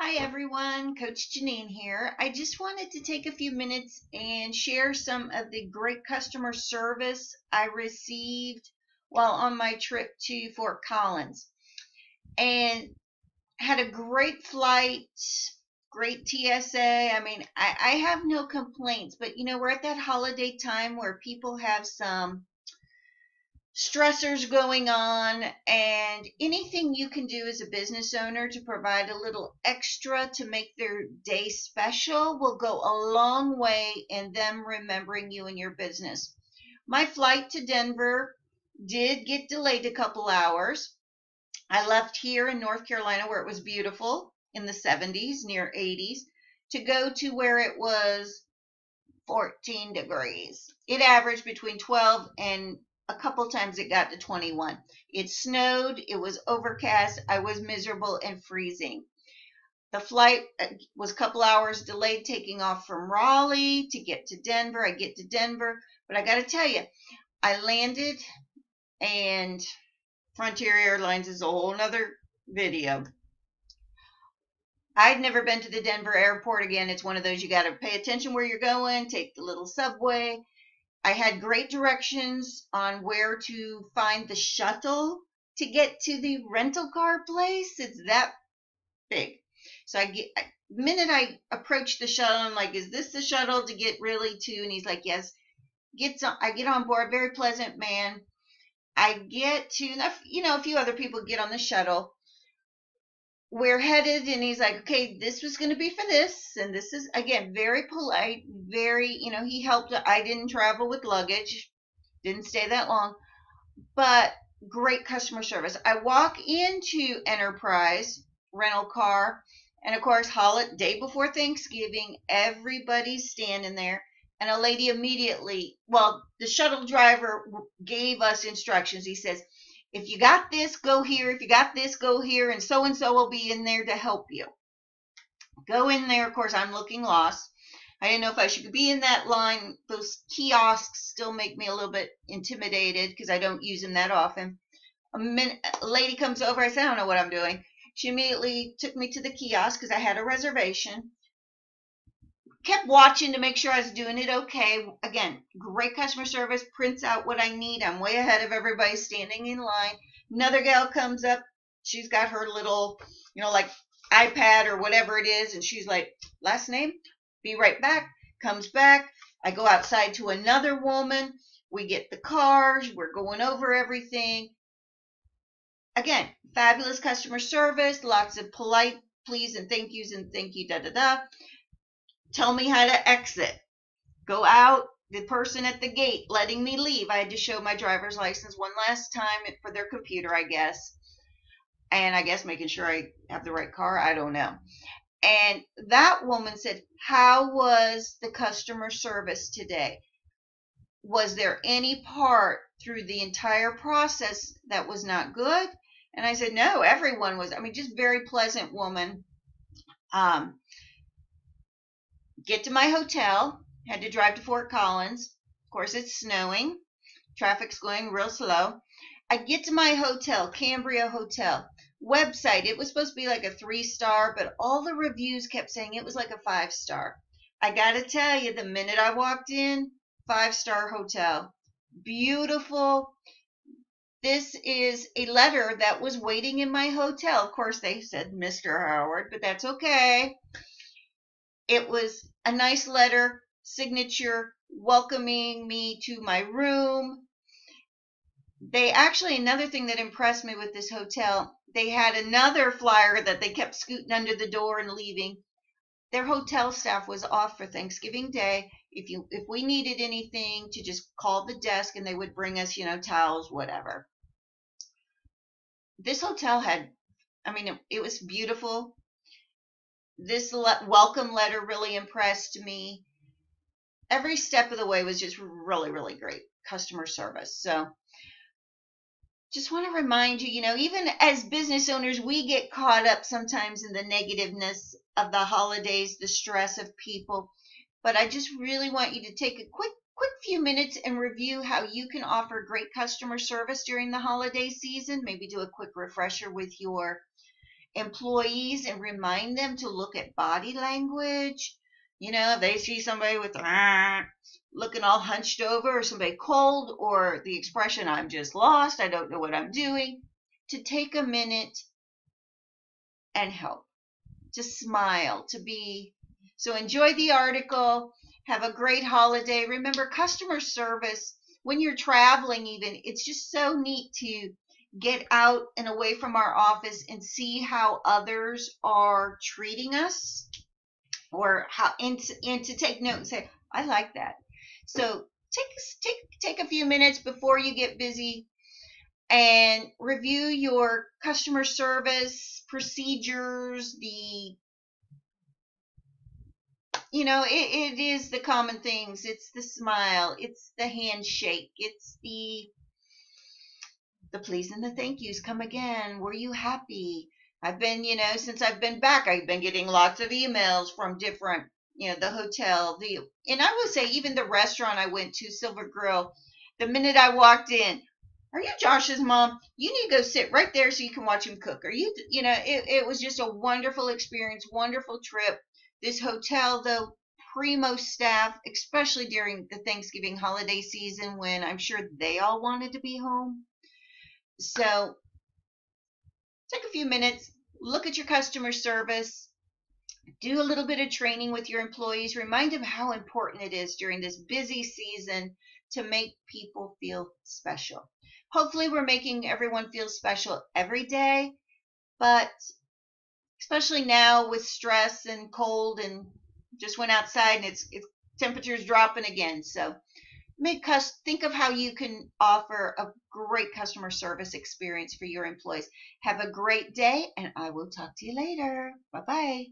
Hi everyone, Coach Jaynine here. I just wanted to take a few minutes and share some of the great customer service I received while on my trip to Fort Collins. And had a great flight, great TSA. I mean, I, I have no complaints, but you know, we're at that holiday time where people have some stressors going on and anything you can do as a business owner to provide a little extra to make their day special will go a long way in them remembering you and your business. My flight to Denver did get delayed a couple hours. I left here in North Carolina where it was beautiful in the 70s, near 80s, to go to where it was 14 degrees. It averaged between 12 and a couple times it got to 21. It snowed, it was overcast, I was miserable and freezing. The flight uh, was a couple hours delayed taking off from Raleigh to get to Denver. I get to Denver, but I got to tell you, I landed and Frontier Airlines is a whole nother video. I'd never been to the Denver airport again. It's one of those you got to pay attention where you're going, take the little subway. I had great directions on where to find the shuttle to get to the rental car place. It's that big. So I get minute I approach the shuttle, I'm like, "Is this the shuttle to get really to?" And he's like, "Yes." Gets on, I get on board. Very pleasant man. I get to, you know, a few other people get on the shuttle we're headed and he's like okay this was going to be for this and this is again very polite very you know he helped i didn't travel with luggage didn't stay that long but great customer service. I walk into enterprise rental car and of course holiday day before thanksgiving everybody's standing there and a lady immediately well the shuttle driver gave us instructions. He says if you got this, go here. If you got this, go here. And so and so will be in there to help you. Go in there. Of course, I'm looking lost. I didn't know if I should be in that line. Those kiosks still make me a little bit intimidated because I don't use them that often. A, minute, a lady comes over. I said, I don't know what I'm doing. She immediately took me to the kiosk because I had a reservation kept watching to make sure I was doing it okay. Again, great customer service, prints out what I need. I'm way ahead of everybody standing in line. Another gal comes up. She's got her little, you know, like iPad or whatever it is, and she's like, last name, be right back. Comes back. I go outside to another woman. We get the cars. We're going over everything. Again, fabulous customer service, lots of polite please and thank yous and thank you, da da da tell me how to exit. Go out, the person at the gate letting me leave. I had to show my driver's license one last time for their computer, I guess. And I guess making sure I have the right car. I don't know. And that woman said, How was the customer service today? Was there any part through the entire process that was not good? And I said, No, everyone was. I mean, just very pleasant woman. Um, get to my hotel, had to drive to Fort Collins. Of course, it's snowing. Traffic's going real slow. I get to my hotel, Cambria Hotel. Website, it was supposed to be like a three star, but all the reviews kept saying it was like a five star. I got to tell you, the minute I walked in, five star hotel. Beautiful. This is a letter that was waiting in my hotel. Of course, they said Mr. Howard, but that's okay. It was a nice letter, signature, welcoming me to my room. They actually, another thing that impressed me with this hotel, they had another flyer that they kept scooting under the door and leaving. Their hotel staff was off for Thanksgiving Day. If you if we needed anything to just call the desk and they would bring us, you know, towels, whatever. This hotel had I mean, it, it was beautiful this le- welcome letter really impressed me. Every step of the way was just really, really great customer service. So, just want to remind you, you know, even as business owners, we get caught up sometimes in the negativeness of the holidays, the stress of people. But I just really want you to take a quick quick few minutes and review how you can offer great customer service during the holiday season. Maybe do a quick refresher with your employees and remind them to look at body language. You know, if they see somebody with looking all hunched over, or somebody cold, or the expression, I'm just lost, I don't know what I'm doing, to take a minute and help, to smile, to be. So enjoy the article. Have a great holiday. Remember, customer service, when you're traveling, even, it's just so neat to get out and away from our office and see how others are treating us or how and to, and to take note and say i like that. So take take take a few minutes before you get busy and review your customer service procedures the you know it, it is the common things. It's the smile. It's the handshake. It's the the please and the thank yous come again. Were you happy? I've been, you know, since I've been back, I've been getting lots of emails from different, you know, the hotel, the, and I would say even the restaurant I went to, Silver Grill, the minute I walked in, are you Josh's mom? You need to go sit right there so you can watch him cook. Are you, you know, it, it was just a wonderful experience, wonderful trip. This hotel, though, primo staff, especially during the Thanksgiving holiday season when I'm sure they all wanted to be home. So take a few minutes, look at your customer service, do a little bit of training with your employees, remind them how important it is during this busy season to make people feel special. Hopefully, we're making everyone feel special every day, but especially now with stress and cold and just went outside and it's, it's temperatures dropping again. So make us think of how you can offer a great customer service experience for your employees. Have a great day, and I will talk to you later. Bye bye.